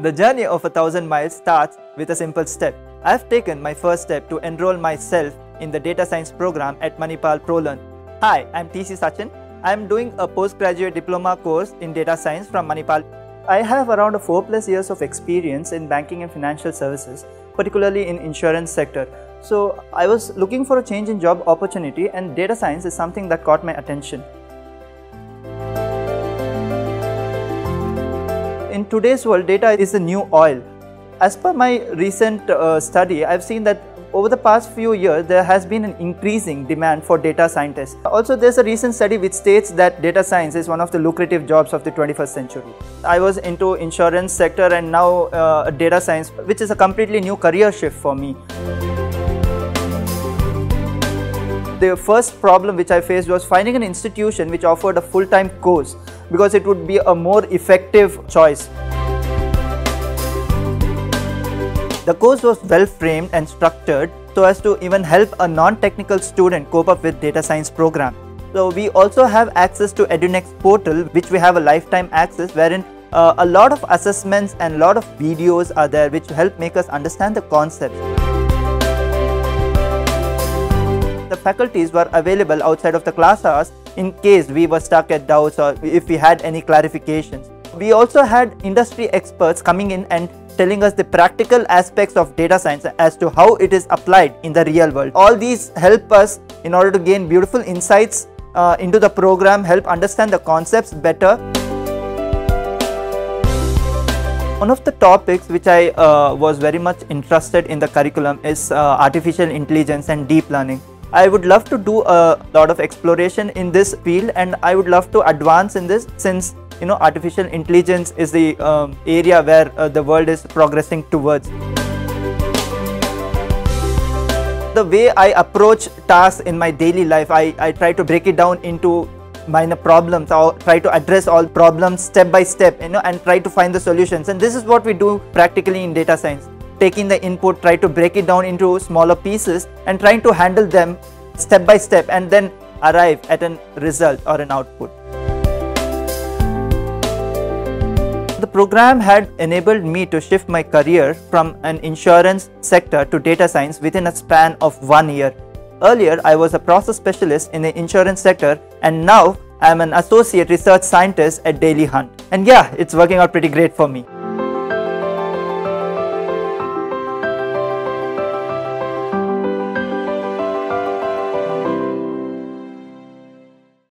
The journey of a thousand miles starts with a simple step. I've taken my first step to enroll myself in the data science program at Manipal ProLearn. Hi, I'm TC Sachin. I'm doing a postgraduate diploma course in data science from Manipal. I have around 4 plus years of experience in banking and financial services, particularly in insurance sector. So I was looking for a change in job opportunity and data science is something that caught my attention. In today's world, data is the new oil. As per my recent uh, study, I've seen that over the past few years, there has been an increasing demand for data scientists. Also, there's a recent study which states that data science is one of the lucrative jobs of the 21st century. I was into insurance sector and now uh, data science, which is a completely new career shift for me. The first problem which I faced was finding an institution which offered a full-time course because it would be a more effective choice. The course was well framed and structured so as to even help a non-technical student cope up with data science program. So we also have access to EduNext portal which we have a lifetime access wherein uh, a lot of assessments and a lot of videos are there which help make us understand the concepts. The faculties were available outside of the class hours in case we were stuck at doubts or if we had any clarifications. We also had industry experts coming in and telling us the practical aspects of data science as to how it is applied in the real world. All these help us in order to gain beautiful insights uh, into the program, help understand the concepts better. One of the topics which I uh, was very much interested in the curriculum is uh, artificial intelligence and deep learning. I would love to do a lot of exploration in this field and I would love to advance in this since you know artificial intelligence is the um, area where uh, the world is progressing towards. The way I approach tasks in my daily life, I, I try to break it down into minor problems or try to address all problems step by step you know and try to find the solutions and this is what we do practically in data science taking the input, try to break it down into smaller pieces and trying to handle them step by step and then arrive at a result or an output. The program had enabled me to shift my career from an insurance sector to data science within a span of one year. Earlier, I was a process specialist in the insurance sector and now I am an associate research scientist at Daily Hunt. And yeah, it's working out pretty great for me.